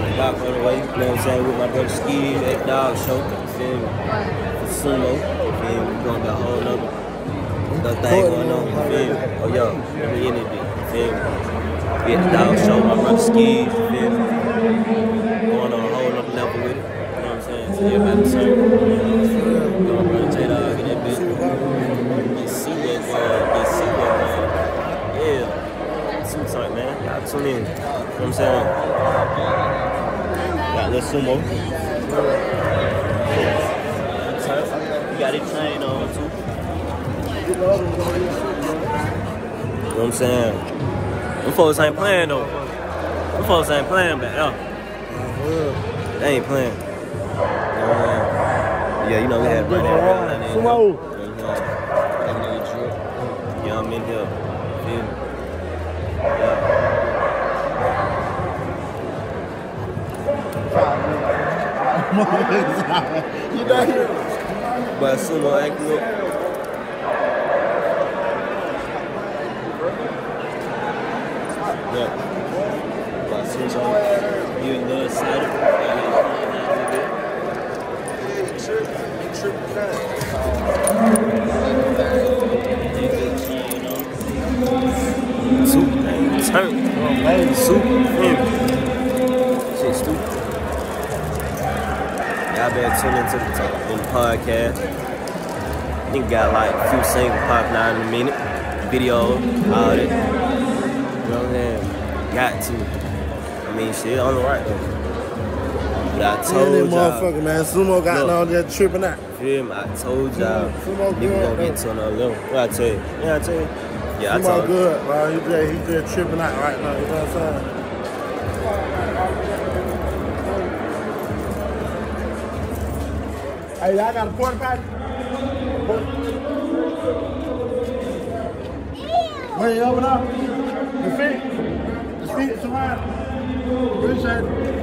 Back on the way, you know what I'm saying, with my brother Ski at Dog Show, you feel me? For Sumo, you feel me? We gonna got a whole nother, thing going on, you feel me? Oh, yo, let me in it, you feel me? We at the Dog Show, my brother Ski, you feel me? Going on a whole nother level with it, you know what I'm saying? So same, you know what I'm saying? Going J-Dog that bitch. Get see that, uh, get that, uh, yeah. Man. Y'all tune in. You know what I'm saying? Got little sumo. You got it trained on too. You know what I'm saying? Them folks ain't playing though. Them folks ain't playing back there. They ain't playing. You know what I'm saying? Yeah, you know we had right there. Sumo. Yeah, I'm in here. Yeah. You not here. But sumo acting up. Yeah. But sumo, you in the side. Soup, man. Turn. Man, soup. Mm. Shit, stupid. Y'all been tuning into the, to the podcast. Nigga got like a few singles popping out in a minute. Video, all that. You know what I'm saying? Got to. I mean, shit, on the right though. But I Yeah, told y'all. motherfucker, man. Sumo got Look. all that tripping out. Feel me? I told y'all. Sumo Nigga good, gonna get to another level. What I tell you? Yeah, I tell you. Yeah, I Sumo told you. good, bro. He just, he just tripping out right now. You know what I'm saying? Hey, I got a porta potty. When you open up, the feet, the feet, is around. Appreciate it.